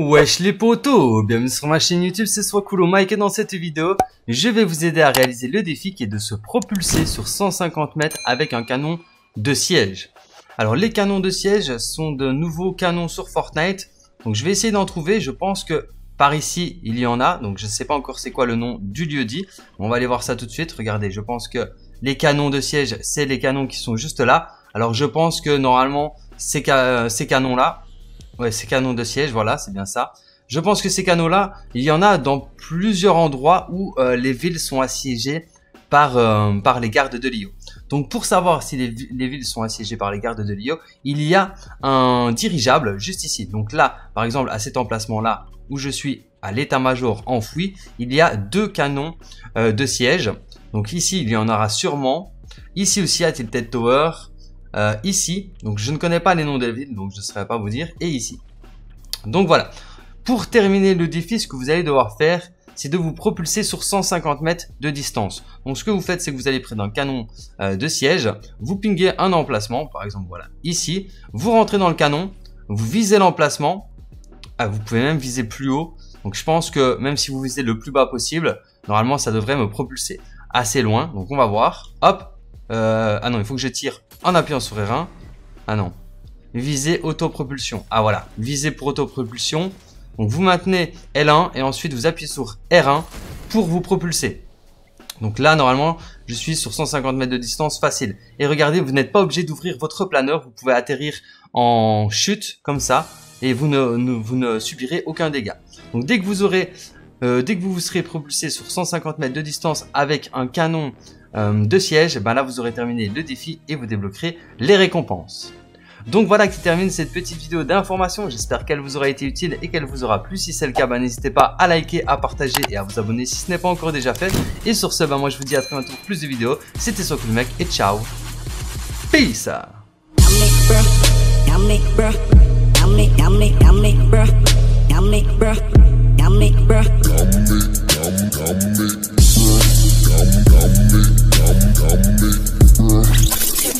Wesh les potos, bienvenue sur ma chaîne YouTube, c'est Swakulo Mike et dans cette vidéo, je vais vous aider à réaliser le défi qui est de se propulser sur 150 mètres avec un canon de siège. Alors les canons de siège sont de nouveaux canons sur Fortnite, donc je vais essayer d'en trouver, je pense que par ici il y en a, donc je ne sais pas encore c'est quoi le nom du lieu dit, on va aller voir ça tout de suite, regardez, je pense que les canons de siège c'est les canons qui sont juste là, alors je pense que normalement ces, ces canons là, Ouais, ces canons de siège, voilà, c'est bien ça. Je pense que ces canaux-là, il y en a dans plusieurs endroits où euh, les villes sont assiégées par, euh, par les gardes de Lio. Donc pour savoir si les, les, villes sont assiégées par les gardes de Lio, il y a un dirigeable juste ici. Donc là, par exemple, à cet emplacement-là où je suis à l'état-major enfoui, il y a deux canons euh, de siège. Donc ici, il y en aura sûrement. Ici aussi à Tilted Tower, euh, ici, donc je ne connais pas les noms des donc je ne saurais pas vous dire, et ici. Donc voilà, pour terminer le défi, ce que vous allez devoir faire, c'est de vous propulser sur 150 mètres de distance. Donc ce que vous faites, c'est que vous allez près d'un canon euh, de siège, vous pinguez un emplacement, par exemple voilà, ici, vous rentrez dans le canon, vous visez l'emplacement, ah, vous pouvez même viser plus haut, donc je pense que même si vous visez le plus bas possible, normalement ça devrait me propulser assez loin, donc on va voir, hop, euh, ah non, il faut que je tire en appuyant sur R1. Ah non. Visée autopropulsion. Ah voilà. Visée pour autopropulsion. Donc vous maintenez L1 et ensuite vous appuyez sur R1 pour vous propulser. Donc là, normalement, je suis sur 150 mètres de distance facile. Et regardez, vous n'êtes pas obligé d'ouvrir votre planeur. Vous pouvez atterrir en chute comme ça et vous ne, subirez aucun dégât. Donc dès que vous aurez, euh, dès que vous vous serez propulsé sur 150 mètres de distance avec un canon euh, de siège, ben là vous aurez terminé le défi et vous débloquerez les récompenses. Donc voilà qui termine cette petite vidéo d'information, j'espère qu'elle vous aura été utile et qu'elle vous aura plu. Si c'est le cas, ben, n'hésitez pas à liker, à partager et à vous abonner si ce n'est pas encore déjà fait. Et sur ce, ben, moi je vous dis à très bientôt pour plus de vidéos. C'était le Mec et ciao Peace